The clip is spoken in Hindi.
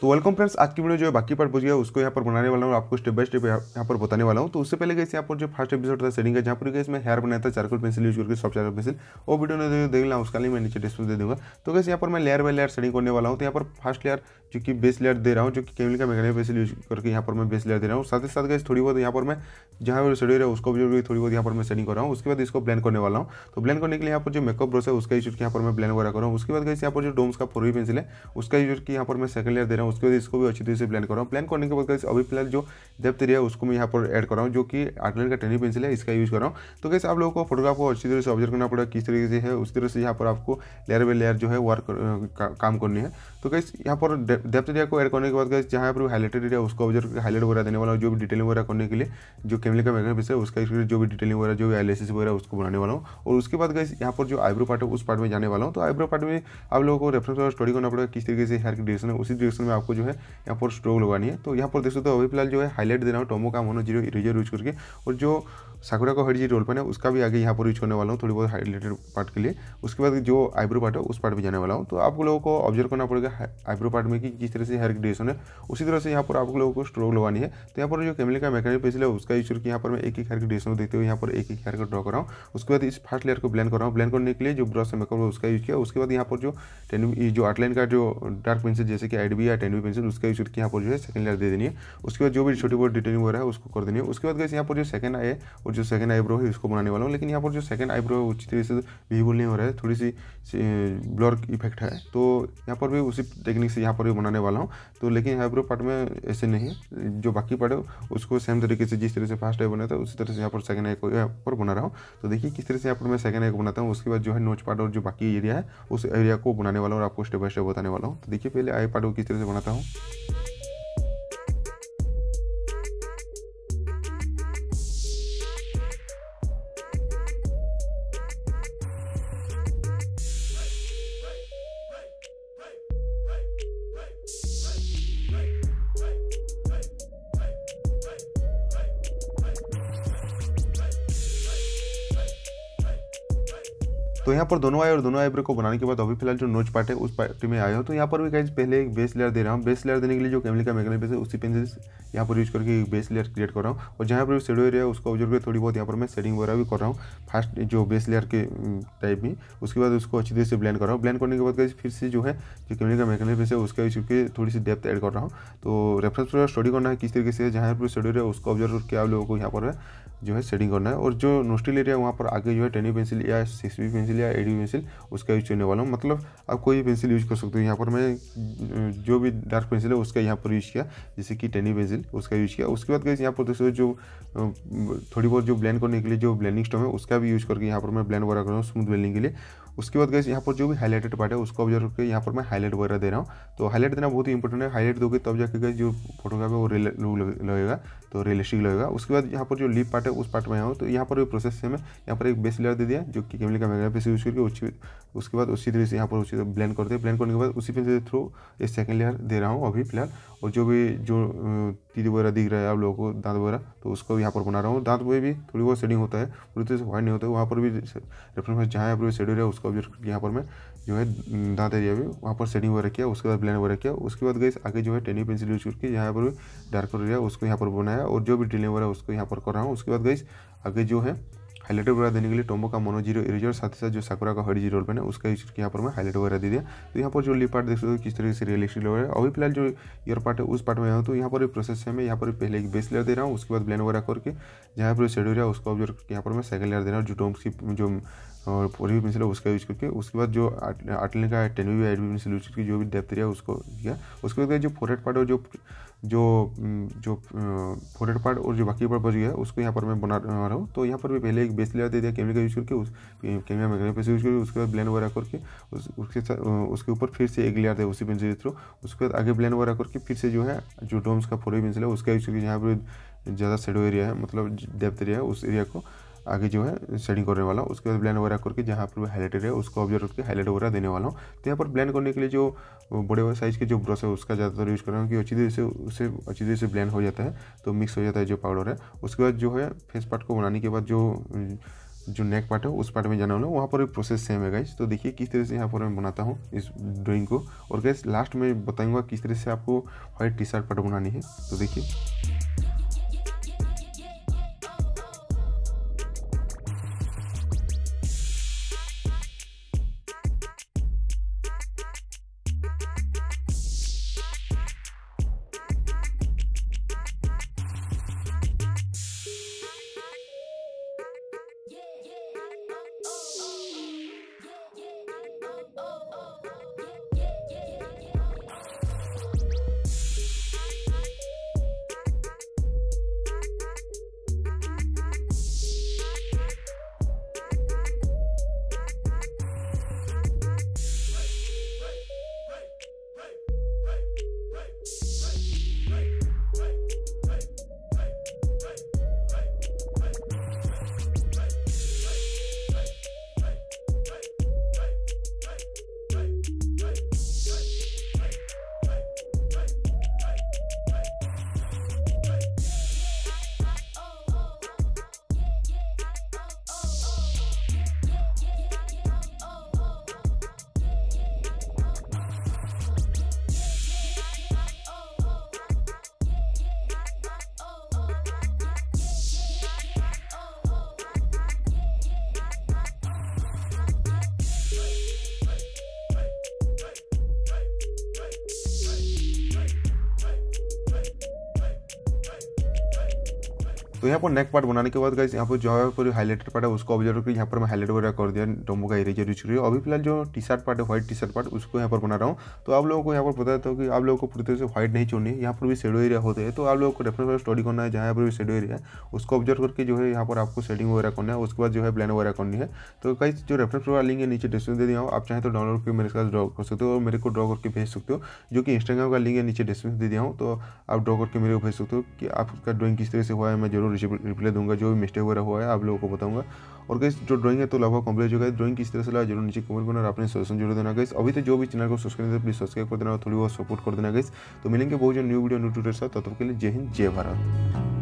तो वेलकम फ्रेंड्स आज की वीडियो जो है बाकी पार्ट बुझ गया उसको यहाँ पर बनाने वाला हूँ, आपको स्टेप बाय स्टेप यहाँ पर बताने वाला हूँ। तो उससे पहले कैसे यहाँ पर जो फ़र्स्ट एपिसोड था सेटिंग का, जहाँ पर मैं हेयर बनाया था चारकोल पेंसिल यूज़ करके सॉफ्ट चारकोल पेंसिल वो वीडियो ने देख ला उसका लिए मैं नीचे डिस्क्रिप्शन दे दूँगा। तो कैसे यहाँ पर मैं लेयर बाय लेयर सेटिंग करने वाला हूँ। तो यहाँ पर फ़र्स्ट लेयर जो कि बेस लेयर दे रहा हूँ जो कि केमिकल का मैकेनिक पेंसिल यूज़ करके यहाँ पर मैं बेस लेयर दे रहा हूँ साथ ही साथ गई थोड़ी बहुत यहाँ पर मैं जहाँ पर शेड्यूल है उसको भी थोड़ी बहुत यहाँ पर मैं सेटिंग कर रहा हूँ उसके बाद इसको ब्लैंड करने वाला हूँ तो ब्लैंड करने के लिए यहाँ पर जो मेकअप ब्रश है उसका यूज़ यहाँ पर मैं ब्लैंड वगैरह कर रहा हूँ उसके बाद गई यहाँ पर जो डोम्स का फोर पेंसिल है उसका यूज़ की यहाँ पर मैं सेकंड लेयर दे रहा हूँ उसके बाद इसको भी अच्छी तरीके से ब्लैंड कर रहा हूँ प्लान करने के बाद अभी फ़िलहाल जो डेप्थ एरिया उसको मैं यहाँ पर एड कर रहा हूँ जो कि आर्टलाइन का टेनी पेंसिल है इसका यूज़ कर रहा हूँ तो कैसे आप लोगों को फोटोग्राफ को अच्छी तरह से ऑब्ज़र्व करना पड़ेगा किस तरीके से है उस तरह से यहाँ पर आपको लेयर बाई लेयर जो है वर्क काम करनी है तो कैसे यहाँ पर डेप्थ एरिया को ऐड करने के बाद जहाँ पर हाईलाइटेड एरिया उसको ऑब्ज़र्व हाईलाइट वगैरह देने वाला हूँ, जो भी डिटेलिंग वगैरह करने के लिए, जो केमिकल का मैग्नेट है, उसका जो भी डिटेलिंग वगैरह, जो भी एनालिसिस वगैरह, उसको बनाने वाला हूँ। और उसके बाद गए यहाँ पर जो आईब्रो पार्ट है, उस पार्ट में जाने वाला हूँ। तो आईब्रो पार्ट में आप लोगों को रेफरेंस और स्टडी करना पड़ेगा, किस तरीके से हेयर की डायरेक्शन है, उसी डायरेक्शन में आपको जो है, यहाँ पर स्ट्रोक लगानी है। तो यहाँ पर देख सकते हो, अभी फ़िलहाल जो है हाईलाइट दे रहा हूँ टोमो का मोनो ज़ीरो इरेजर यूज़ करके। और जो साकुरा का हेड जी रोल पेन है, उसका भी आगे यहाँ पर यूज़ करने वाला हूँ थोड़ी बहुत हाईलाइटेड पार्ट के लिए। उसके बाद जो आईब्रो पार्ट है, उस पार्ट में जाने वाला हूँ। तो आप लोगों को ऑब्ज़र्व करना पड़ेगा आईब्रो पार्ट में कि किस तरह से हेयर की है उसी तरह से यहाँ पर आप लोगों को स्ट्रोक लगानी है तो यहाँ पर जो कैमरे का मैकेनिक पेंसिल है उसका यूज़ करके यहाँ पर मैं एक एक हेयर की ड्रेसन देखते हुए यहाँ पर एक एक हेयर को ड्रॉ कर रहा हूँ उसके बाद इस फ़र्स्ट लेयर को ब्लैंड कर रहा हूँ ब्लैंड करने के लिए जो ब्रश है मेकअप उसका यूज़ किया उसके बाद यहाँ पर जो टेन जो आउटलाइन का जो डार्क पेंसिल जैसे कि आईडी या टेन पेंसिल उसका यूज़ करके यहाँ पर जो है सेकंड लेयर दे देनी है उसके बाद जो भी छोटी बहुत डिटेलिंग वगैरह है उसको कर देनी है उसके बाद यहाँ पर जो सेकंड है और जो सेकंड आईब्रो है इसको बनाने वाला हूँ लेकिन यहाँ पर जो सेकंड आईब्रो उच्च तरीके से विजिबल नहीं हो रहा है थोड़ी सी ब्लर इफ़ेक्ट है तो यहाँ पर भी उसी टेक्निक से यहाँ पर भी बनाने वाला हूँ। तो लेकिन आईब्रो पार्ट में ऐसे नहीं जो बाकी पार्ट है, उसको सेम तरीके से जिस तरह से फ़र्स्ट आई बना था, उसी तरह से यहाँ पर सेकंड आई को यहाँ पर बना रहा हूँ। तो देखिए किस तरह से यहाँ पर मैं सेकंड आई बनाता हूँ, उसके बाद जो है नोच पार्ट और जो बाकी एरिया है, उस एरिया को बनाने वाला हूँ और आपको स्टेप बाय स्टेप बताने वाला हूँ। तो देखिए पहले आई पार्ट को किस तरह से बनाता हूँ। तो यहाँ पर दोनों आए और दोनों आईब्रो को बनाने के बाद अभी फ़िलहाल जो नोच पार्ट है, उस पार्टी में आया हो। तो यहाँ पर भी गाइज़ पहले एक बेस लेयर दे रहा हूँ। बेस लेयर देने के लिए जो कैमिका का बेस है, उसी पेंसिल यहाँ पर यूज़ करके बेस लेयर क्रिएट कर रहा हूँ। और जहाँ पर भी शेडो एरिया है, उसको ऑब्ज़र्व थोड़ी बहुत यहाँ पर मैं सेटिंग वगैरह भी कर रहा हूँ। फास्ट जो बेस लेयर के टाइप में उसके बाद उसको अच्छी तरह से ब्लैंड कर रहा हूँ। ब्लैंड करने के बाद फिर से जो है, जो कैमरे का मैग्नेट है, उसका यूज़ करके थोड़ी सी डेप्थ ऐड कर रहा हूँ। तो रेफरेंस पर स्टडी करना है, किस तरीके से जहाँ पर शेडो एरिया उसको ऑब्ज़र्व करके आप लोगों को यहाँ पर, जो है सेटिंग करना है। और जो नोस्टिल एरिया वहाँ पर आगे जो है टेनी पेंसिल या सिक्स पेंसिल या एडी पेंसिल उसका यूज़ करने वाला हूँ। मतलब आप कोई भी पेंसिल यूज़ कर सकते हो। यहाँ पर मैं जो भी डार्क पेंसिल है, उसका यहाँ पर यूज़ किया। जैसे कि टेनी पेंसिल उसका यूज़ किया। उसके बाद गई यहाँ पर दोस्तों जो थोड़ी बहुत जो ब्लैंड करने के लिए जो ब्लैंडिंग स्टोम है, उसका भी यूज़ करके यहाँ पर मैं ब्लैंड वगैरह कर रहा हूँ स्मूथ ब्लैंडिंग के लिए। उसके बाद गए यहाँ पर जो भी हाईलाइटेड पार्ट है, उसको ऑब्ज़र्व करके यहाँ पर मैं हाईलाइट वगैरह दे रहा हूँ। तो हाईलाइट देना बहुत ही इंपॉर्टेंट है। हाईलाइट दोगे तब जाके गए जो फोटोग्राफ है, वो लगेगा तो रियलिस्टिक लगेगा। उसके बाद यहाँ पर जो लिप पार्ट है, उस पार्ट में आऊँ तो यहाँ पर भी प्रोसेस से मैं यहाँ पर एक बेस लेयर दे दिया, जो कि कैमरे का पेंसिल यूज़ करके उसी, उसके बाद उसी तरह से यहाँ पर उसी ब्लैंड कर दिया ब्लैंड करने के बाद उसी के थ्रू एक सेकंड लेयर दे रहा हूँ अभी फ़िलहाल। और जो भी, जो तीर वगैरह दिख रहा है आप लोगों को, दांत वगैरह तो उसको यहाँ पर बना रहा हूँ। दांत में भी थोड़ी बहुत शेडिंग होता है, पूरी तरह से वाइट नहीं होता है। वहाँ पर भी रेफरेंस जहाँ पर शेड है, उसको ऑब्ज़र्व यहाँ पर मैं जो है दांत एरिया भी वहाँ पर सेटिंग वगैरह किया, उसके बाद ब्लैंड वगैरह किया। उसके बाद गई, आगे जो है टेनी पेंसिल यूज़ करके यहाँ पर डार्कर एरिया उसको यहाँ पर बनाया और जो भी ड्रिलिंग वगैरह उसको यहाँ पर कर रहा हूँ। उसके बाद गई, आगे जो है हाईलाइटर वगैरह देने के लिए टोम्बो का मोनो ज़ीरो इरेजर साथ ही साथ जो साकुरा का हरी ज़ीरो पेन है, उसका यूज़ करके यहाँ पर मैं हाईलाइट वगैरह दे दिया। तो यहाँ पर जो लिप पार्ट देख सकते हो, किस तरीके से रियलिस्टिक लग रहा है। अभी फ़िलहाल जो ईयर पार्ट है, उस पार्ट में आया तो यहाँ पर प्रोसेस है। मैं यहाँ पर पहले एक बेस लेयर दे रहा हूँ, उसके बाद ब्लैंड वगैरह करके जहाँ पर शेड रहा है, उसको ऑब्ज़र्व यहाँ पर मैं सेकंड लेयर दे रहा हूँ, जो टोम्स की जो और पूरी पेंसिल है उसका यूज़ करके उसके बाद जो आटलिन का टेन वी एड पेंसिल यूज़ करके जो भी डेप्थ एरिया उसको किया उसके बाद जो फोरेट पार्ट और जो जो जो फोरेट पार्ट और जो बाकी पार्ट बच गया उसको यहाँ पर मैं बना रहा हूँ। तो यहाँ पर भी पहले एक बेस लेयर दे दिया कैमरे का यूज़ करके उस कैमरा मैग्नेट पेंसिल यूज़ करके उसके बाद ब्लैंड वगैरह करके उस, उसके साथ उसके ऊपर फिर से एक लेयर दे उसी पेंसिल के थ्रू उसके बाद आगे ब्लैंड वगैरह करके फिर से जो है जो डोम्स का फोर पेंसिल है उसका यूज़ करके यहाँ पर ज़्यादा शेडो एरिया है मतलब डेप्थ एरिया है उस एरिया को आगे जो है सेटिंग करने वाला हूँ। उसके बाद ब्लैंड वगैरह करके जहाँ पर हाईलाइटेड है, उसको ऑब्ज़र्व करके हाईलाइट वगैरह देने वाला हूँ। तो यहाँ पर ब्लैंड करने के लिए जो बड़े बड़े साइज़ के जो ब्रश है, उसका ज़्यादातर यूज़ कर रहा हूँ कि अच्छी तरह से, उसे, अच्छी तरह से ब्लैंड हो जाता है तो मिक्स हो जाता है जो पाउडर है। उसके बाद जो है फेस पार्ट को बनाने के बाद जो जो नेक पार्ट है, उस पार्ट में जाना होगा वहाँ पर भी प्रोसेस सेम है गाइज़ तो देखिए किस तरह से यहाँ पर मैं बनाता हूँ इस ड्राइंग को। और गैस लास्ट में बताऊँगा किस तरह से आपको व्हाइट टी शर्ट पार्ट बनानी है। तो देखिए। तो यहाँ पर नेक पार्ट बनाने के बाद गाइस यहाँ पर जो है हाईलाइटेड पार्ट है, उसको ऑब्ज़र्व करके यहाँ पर मैं हाईलाइट वगैरह कर दिया डोमो का इरेजर यूज़ करिए अभी फ़िलहाल जो टी शर्ट पार्ट है व्हाइट टी शर्ट पार्ट उसको यहाँ पर बना रहा हूँ। तो आप लोगों को यहाँ पर पता था कि आप लोगों को पूरी तरह से व्हाइट नहीं छोड़नी है यहाँ पर भी शेडो एरिया होते हैं। तो आप लोगों को डेफिनेट स्टडी करना है, जहाँ पर भी शेडो एरिया है, उसको ऑब्ज़र्व करके जो है, यहाँ पर आपको सेटिंग वगैरह करना है, उसके बाद जो है प्लान वगैरह करनी है। तो कई जो रेफरेंस वाला लिंक है, नीचे डिस्क्रिप्शन दे दिया हूँ। आप चाहें तो डाउनलोड करके मेरे साथ ड्रॉ कर सकते हो और मेरे को ड्रॉ करके भेज सकते हो, जो कि इंस्टाग्राम का लिंक है, नीचे डिस्क्रिप्शन दे दिया हूँ। तो आप ड्रॉ करके मेरे को भेज सकते हो कि आपका ड्रॉइंग किस तरह से हुआ है, मैं ज़रूर रिप्लाई दूँगा, जो भी मिस्टेक वगैरह हुआ है, आप लोगों को बताऊँगा। और गई जो ड्राइंग है तो लगभग कंप्लीट हो गया ड्राइंग किस तरह से लगा, ज़रूर नीचे कमेंट करना और अपने सजेशन ज़रूर देना गई अभी तो जो भी चैनल को सब्सक्राइब कर प्लीज़ सब्सक्राइब कर देना थोड़ी बहुत सपोर्ट कर देना गई तो मिलेंगे बहुत जो न्यू वीडियो न्यू ट्यूटर साथ। तब तक के लिए जय हिंद, जय भारत।